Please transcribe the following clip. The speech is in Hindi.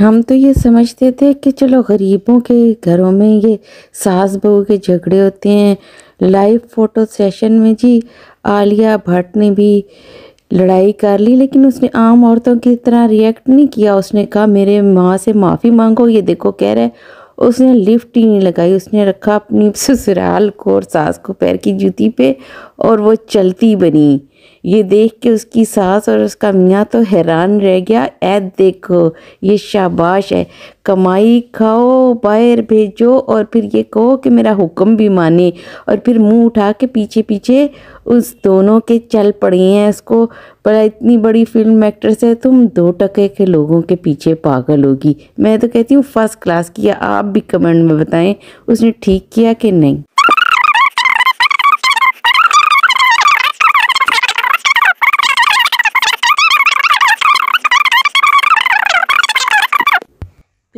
हम तो ये समझते थे कि चलो गरीबों के घरों में ये सास बहू के झगड़े होते हैं। लाइव फ़ोटो सेशन में जी आलिया भट्ट ने भी लड़ाई कर ली, लेकिन उसने आम औरतों की तरह रिएक्ट नहीं किया। उसने कहा, मेरे माँ से माफ़ी मांगो, ये देखो कह रहे उसने लिफ्ट ही नहीं लगाई, उसने रखा अपनी ससुराल को और सास को पैर की जूती पे और वो चलती बनी। ये देख के उसकी सास और उसका मियाँ तो हैरान रह गया, ऐ देखो, ये शाबाश है, कमाई खाओ, बाहर भेजो और फिर ये कहो कि मेरा हुक्म भी माने और फिर मुँह उठा के पीछे पीछे उस दोनों के चल पड़ी हैं इसको। बड़ा इतनी बड़ी फ़िल्म एक्टर से तुम दो टके के लोगों के पीछे पागल होगी। मैं तो कहती हूँ फ़र्स्ट क्लास किया आप भी कमेंट में बताएँ, उसने ठीक किया कि नहीं?